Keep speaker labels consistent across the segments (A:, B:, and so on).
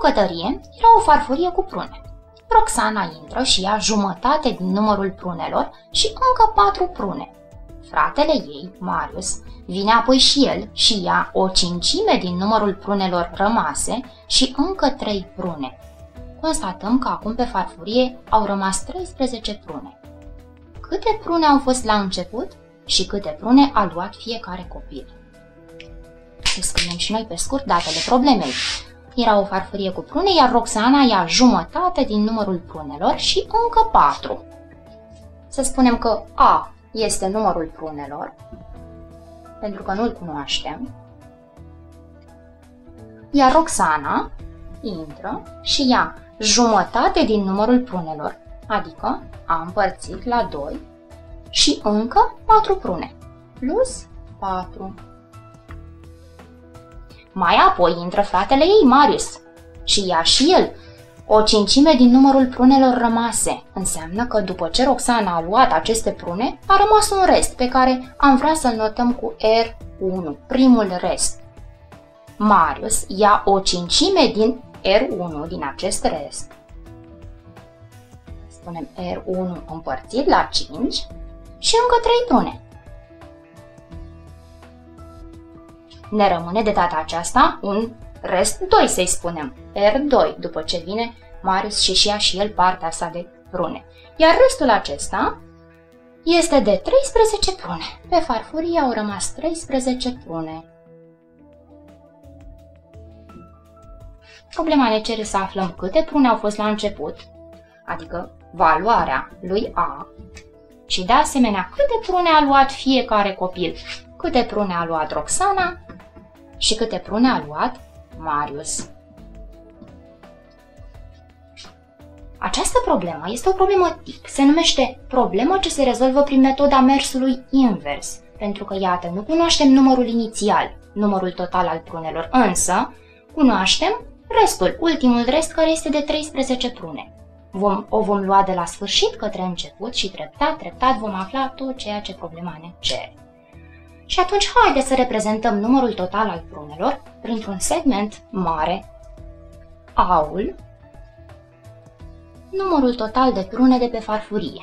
A: bucătărie era o farfurie cu prune. Roxana intră și ia jumătate din numărul prunelor și încă patru prune. Fratele ei, Marius, vine apoi și el și ia o cincime din numărul prunelor rămase și încă trei prune. Constatăm că acum pe farfurie au rămas 13 prune. Câte prune au fost la început și câte prune a luat fiecare copil? Să scriem și noi pe scurt datele problemei. Era o farfurie cu prune, iar Roxana ia jumătate din numărul prunelor și încă patru. Să spunem că A este numărul prunelor, pentru că nu-l cunoaștem, iar Roxana intră și ia jumătate din numărul prunelor, adică a împărțit la 2 și încă 4 prune, plus 4. Mai apoi intră fratele ei, Marius, și ia și el o cincime din numărul prunelor rămase. Înseamnă că după ce Roxana a luat aceste prune, a rămas un rest pe care am vrea să-l notăm cu R1, primul rest. Marius ia o cincime din R1 din acest rest. Spunem R1 împărțit la 5 și încă 3 prune. Ne rămâne de data aceasta un rest 2, să-i spunem, R2, după ce vine Marius și ia și el partea sa de prune. Iar restul acesta este de 13 prune. Pe farfurie au rămas 13 prune. Problema ne cere să aflăm câte prune au fost la început, adică valoarea lui A, și de asemenea câte prune a luat fiecare copil, câte prune a luat Roxana și câte prune a luat Marius. Această problemă este o problemă tip. Se numește problemă ce se rezolvă prin metoda mersului invers, pentru că, iată, nu cunoaștem numărul inițial, numărul total al prunelor, însă cunoaștem restul, ultimul rest care este de 13 prune. Vom, o vom lua de la sfârșit către început și treptat, treptat vom afla tot ceea ce problema ne cere. Și atunci haide să reprezentăm numărul total al prunelor printr-un segment mare, aul, numărul total de prune de pe farfurie.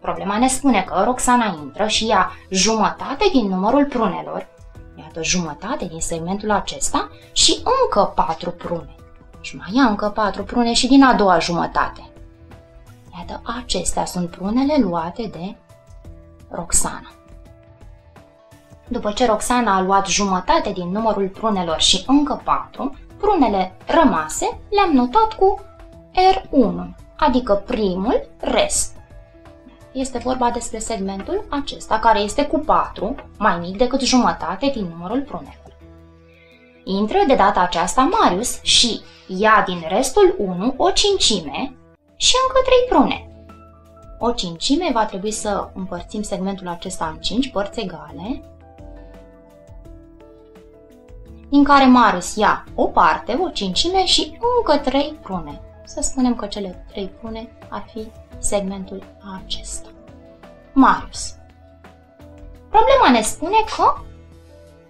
A: Problema ne spune că Roxana intră și ia jumătate din numărul prunelor, iată jumătate din segmentul acesta și încă patru prune. Și mai ia încă patru prune și din a doua jumătate. Iată, acestea sunt prunele luate de Roxana. După ce Roxana a luat jumătate din numărul prunelor și încă patru, prunele rămase le-am notat cu R1, adică primul rest. Este vorba despre segmentul acesta, care este cu 4, mai mic decât jumătate din numărul prunelor. Intră de data aceasta Marius și ia din restul 1 o cincime și încă 3 prune. O cincime va trebui să împărțim segmentul acesta în 5 părți egale, din care Marius ia o parte, o cincime și încă 3 prune să spunem că cele trei prune ar fi segmentul acesta. Marius. Problema ne spune că,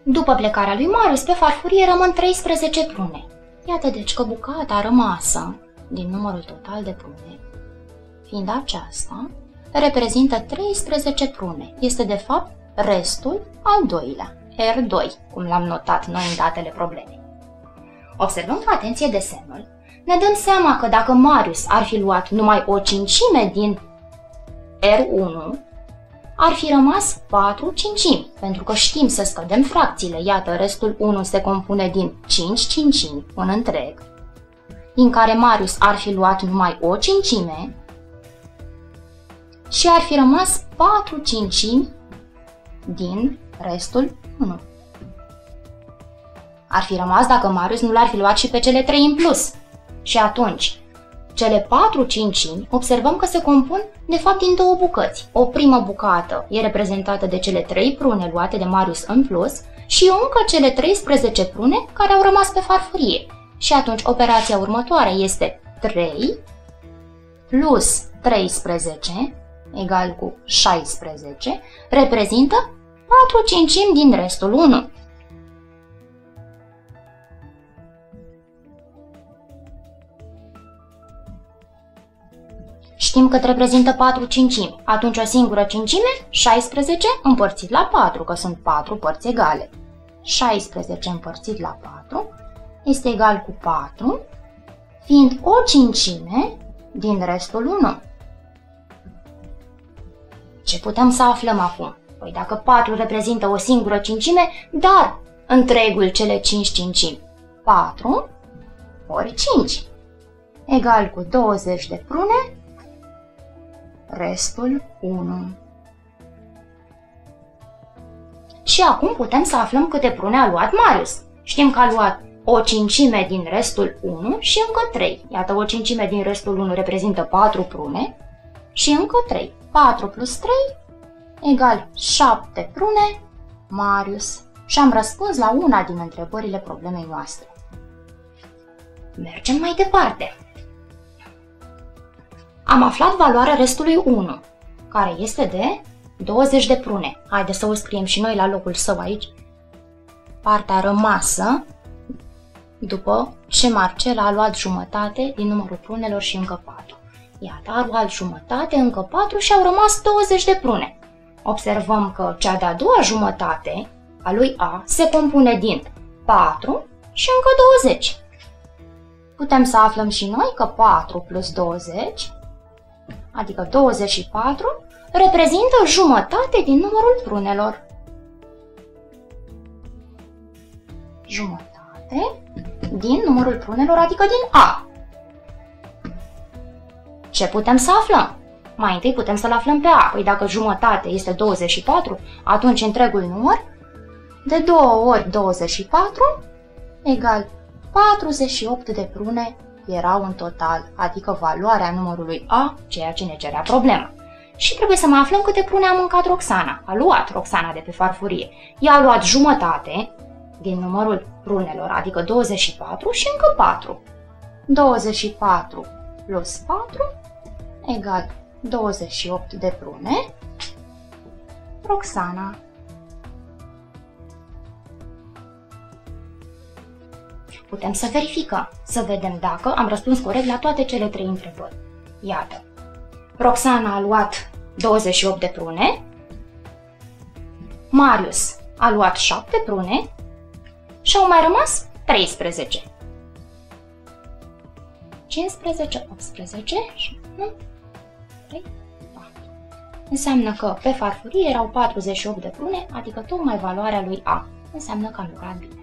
A: după plecarea lui Marius, pe farfurie rămân 13 prune. Iată deci că bucata rămasă din numărul total de prune, fiind aceasta, reprezintă 13 prune. Este de fapt restul al doilea, R2, cum l-am notat noi în datele problemei. Observând cu atenție desenul, ne dăm seama că dacă Marius ar fi luat numai o cincime din R1, ar fi rămas 4 cincimi, pentru că știm să scădem fracțiile. Iată, restul 1 se compune din 5 cincimi, un întreg, din care Marius ar fi luat numai o cincime și ar fi rămas 4 cincimi din restul 1. Ar fi rămas dacă Marius nu l-ar fi luat și pe cele 3 în plus. Și atunci, cele patru cincimi observăm că se compun de fapt din două bucăți. O primă bucată e reprezentată de cele trei prune luate de Marius în plus și încă cele 13 prune care au rămas pe farfurie. Și atunci operația următoare este 3 plus 13 egal cu 16 reprezintă 4 cincimi din restul 1. Știm cât reprezintă 4 cincimi, atunci o singură cincime, 16 împărțit la 4, că sunt 4 părți egale. 16 împărțit la 4 este egal cu 4, fiind o cincime din restul 1. Ce putem să aflăm acum? Păi dacă 4 reprezintă o singură cincime, dar întregul cele 5 cincimi. 4 ori 5 egal cu 20 de prune, restul 1. Și acum putem să aflăm câte prune a luat Marius. Știm că a luat o cincime din restul 1 și încă 3. Iată, o cincime din restul 1 reprezintă 4 prune și încă 3. 4 plus 3 egal 7 prune, Marius. Și am răspuns la una din întrebările problemei noastre. Mergem mai departe. Am aflat valoarea restului 1, care este de 20 de prune. Haideți să o scriem și noi la locul său aici. Partea rămasă după ce Marcela a luat jumătate din numărul prunelor și încă 4. Iată, a luat jumătate, încă 4 și au rămas 20 de prune. Observăm că cea de-a doua jumătate a lui A se compune din 4 și încă 20. Putem să aflăm și noi că 4 plus 20, adică 24, reprezintă jumătate din numărul prunelor. Jumătate din numărul prunelor, adică din A. Ce putem să aflăm? Mai întâi putem să-l aflăm pe A. Păi dacă jumătate este 24, atunci întregul număr de 2 ori 24 egal 48 de prune erau în total, adică valoarea numărului A, ceea ce ne cerea problema. Și trebuie să mai aflăm câte prune a mâncat Roxana. A luat Roxana de pe farfurie. Ea a luat jumătate din numărul prunelor, adică 24 și încă 4. 24 plus 4 egal 28 de prune. Roxana Putem să verificăm, să vedem dacă am răspuns corect la toate cele trei întrebări. Iată, Roxana a luat 28 de prune, Marius a luat 7 prune și au mai rămas 13. 15, 18 și 1, 3, 4. Înseamnă că pe farfurie erau 48 de prune, adică tocmai valoarea lui A. Înseamnă că am lucrat bine.